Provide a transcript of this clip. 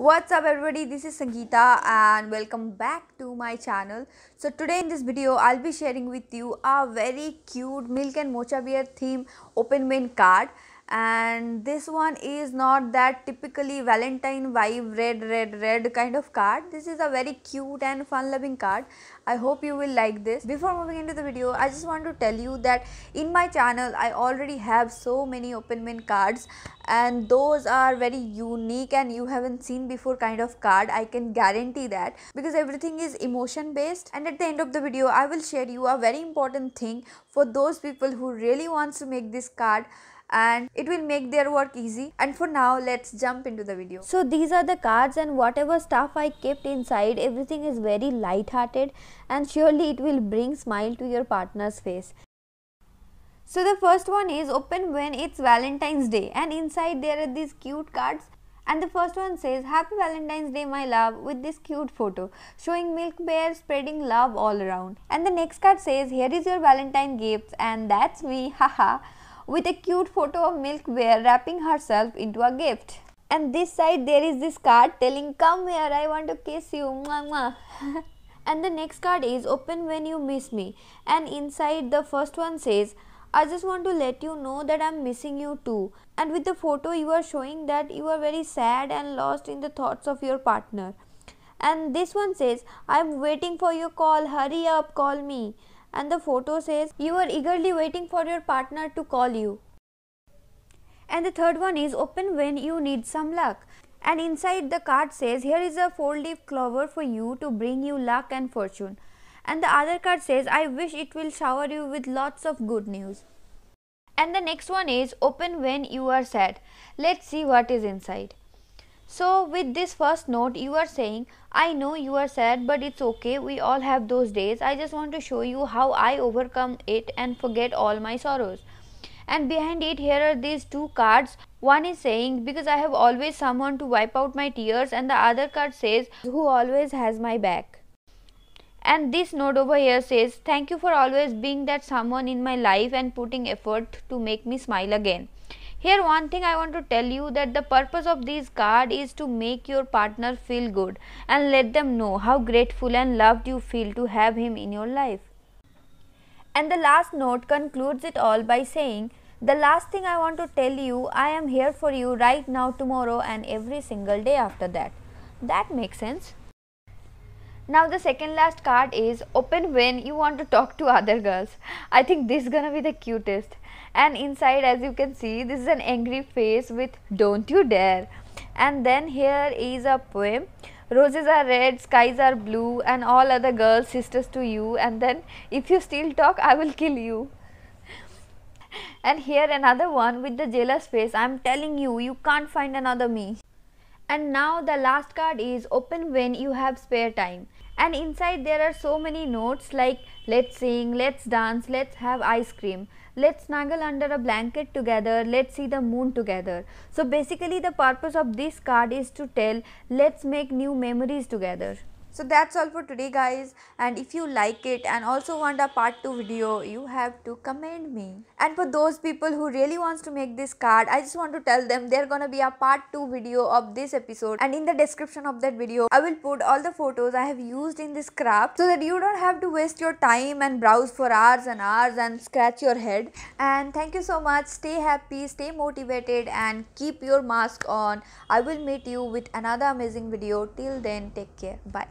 What's up everybody this is Sangeeta and welcome back to my channel. So today in this video I'll be sharing with you a very cute milk and mocha beer theme open when card and this one is not that typically valentine vibe red red red kind of card. This is a very cute and fun loving card. I hope you will like this. Before moving into the video i just want to tell you that in my channel i already have so many open when cards. And those are very unique and you haven't seen before kind of card. I can guarantee that. Because everything is emotion based and at the end of the video i will share you a very important thing for those people who really wants to make this card and it will make their work easy. And for now let's jump into the video. So these are the cards and whatever stuff i kept inside everything is very light hearted and surely it will bring smile to your partner's face. So the first one is open when it's valentine's day and inside there are these cute cards and the first one says happy valentine's day my love with this cute photo showing milk bear spreading love all around. And the next card says here is your valentine gift and that's me haha with a cute photo of Milk wrapping herself into a gift. And this side there is this card telling come here I want to kiss you. Mwah, mwah. and the next card is open when you miss me and inside the first one says I just want to let you know that I'm missing you too. And with the photo, you are showing that you are very sad and lost in the thoughts of your partner. And this one says, I'm waiting for your call. Hurry up, call me and the photo says you are eagerly waiting for your partner to call you. And the third one is open when you need some luck. And inside the card says here is a four leaf clover for you to bring you luck and fortune. And the other card says I wish it will shower you with lots of good news. And the next one is open when you are sad. Let's see what is inside. So, with this first note, you are saying, I know you are sad, but it's okay. We all have those days. I just want to show you how I overcome it and forget all my sorrows. And behind it, here are these two cards. One is saying, Because I have always someone to wipe out my tears, and the other card says, Who always has my back. And this note over here says, Thank you for always being that someone in my life and putting effort to make me smile again. Here one thing I want to tell you that the purpose of this card is to make your partner feel good and let them know how grateful and loved you feel to have him in your life. And the last note concludes it all by saying, the last thing I want to tell you, I am here for you right now, tomorrow and every single day after that. That makes sense. Now the second last card is open when you want to talk to other girls. I think this is gonna be the cutest. And inside as you can see this is an angry face with don't you dare. And then here is a poem. Roses are red, skies are blue and all other girls sisters to you and then if you still talk I will kill you. And here another one with the jealous face. I'm telling you, you can't find another me. And now the last card is open when you have spare time and inside there are so many notes like let's sing, let's dance, let's have ice cream, let's snuggle under a blanket together, let's see the moon together. So basically the purpose of this card is to tell let's make new memories together. So that's all for today guys and if you like it and also want a part 2 video you have to comment me. And for those people who really wants to make this card I just want to tell them there gonna be a part 2 video of this episode and in the description of that video I will put all the photos I have used in this craft so that you don't have to waste your time and browse for hours and hours and scratch your head. And thank you so much stay happy stay motivated and keep your mask on. I will meet you with another amazing video till then take care bye.